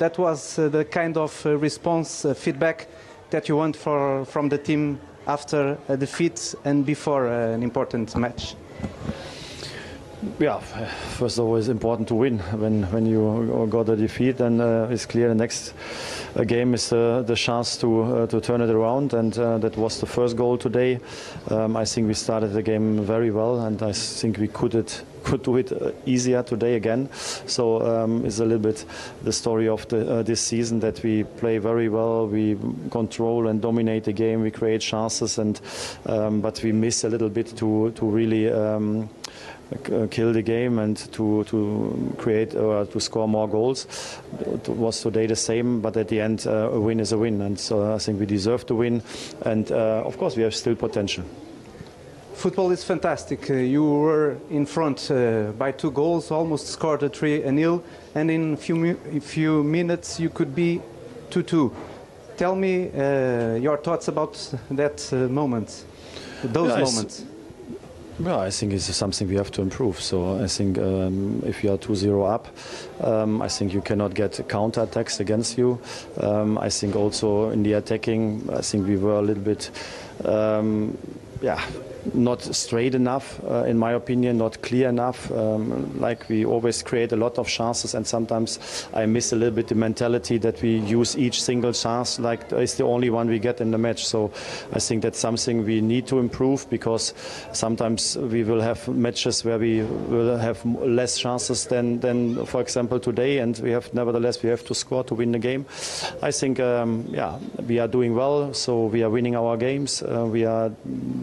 that was uh, the kind of uh, response, uh, feedback that you want for, from the team after a defeat and before an important match? Yeah, first of all, it's important to win. When when you got a defeat, then uh, it's clear the next game is uh, the chance to uh, to turn it around, and that was the first goal today. Um, I think we started the game very well, and I think we could it could do it uh, easier today again. So um, it's a little bit the story of the, uh, this season that we play very well, we control and dominate the game, we create chances, and um, but we miss a little bit to to really. Um, uh, kill the game and to to create or to score more goals. It was today the same, but at the end, uh, a win is a win, and so I think we deserve to win. And uh, of course, we have still potential. Football is fantastic. Uh, you were in front uh, by two goals, almost scored a three a nil, and in a few a few minutes you could be two two. Tell me uh, your thoughts about that uh, moment, those Yeah, moments. Yeah, I think it's something we have to improve. So I think um, if you are 2-0 up, um, I think you cannot get counter attacks against you. Um, I think also in the attacking, I think we were a little bit, um, yeah, not straight enough, uh, in my opinion, not clear enough. Um, like we always create a lot of chances, and sometimes I miss a little bit the mentality that we use each single chance like it's the only one we get in the match. So I think that's something we need to improve because sometimes we will have matches where we will have less chances than, than for example, today, and we have nevertheless we have to score to win the game. I think, um, yeah, we are doing well, so we are winning our games. Uh, we are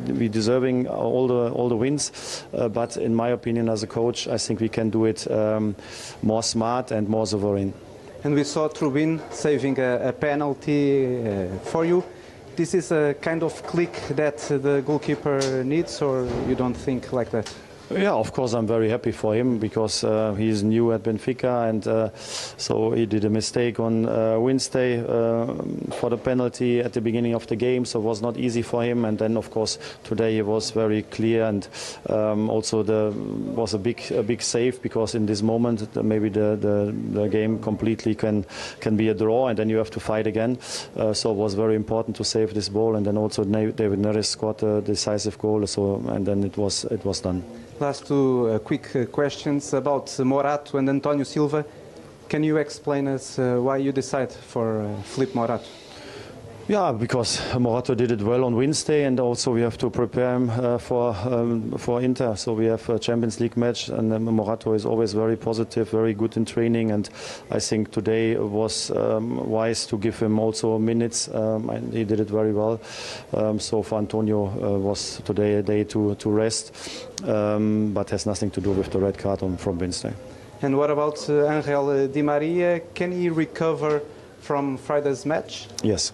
we deserving all the all the wins, uh, but in my opinion, as a coach, I think we can do it um, more smart and more sovereign. And we saw Trubin saving a, a penalty uh, for you. This is a kind of click that the goalkeeper needs, or you don't think like that? Yeah, of course, I'm very happy for him because uh, he's new at Benfica, and uh, so he did a mistake on uh, Wednesday uh, for the penalty at the beginning of the game, so it was not easy for him. And then, of course, today he was very clear, and um, also the was a big a big save because in this moment maybe the, the, the game completely can can be a draw, and then you have to fight again. Uh, so it was very important to save this ball, and then also David Neres scored a decisive goal. So and then it was it was done. Last two uh, quick uh, questions about Morato and Antonio Silva. Can you explain us uh, why you decide for Felipe Morato? Yeah, because Morato did it well on Wednesday, and also we have to prepare him uh, for um, for Inter. So we have a Champions League match, and um, Morato is always very positive, very good in training, and I think today was um, wise to give him also minutes, um, and he did it very well. Um, so for Antonio uh, was today a day to to rest, um, but has nothing to do with the red card on from Wednesday. And what about uh, Angel Di Maria? Can he recover from Friday's match? Yes.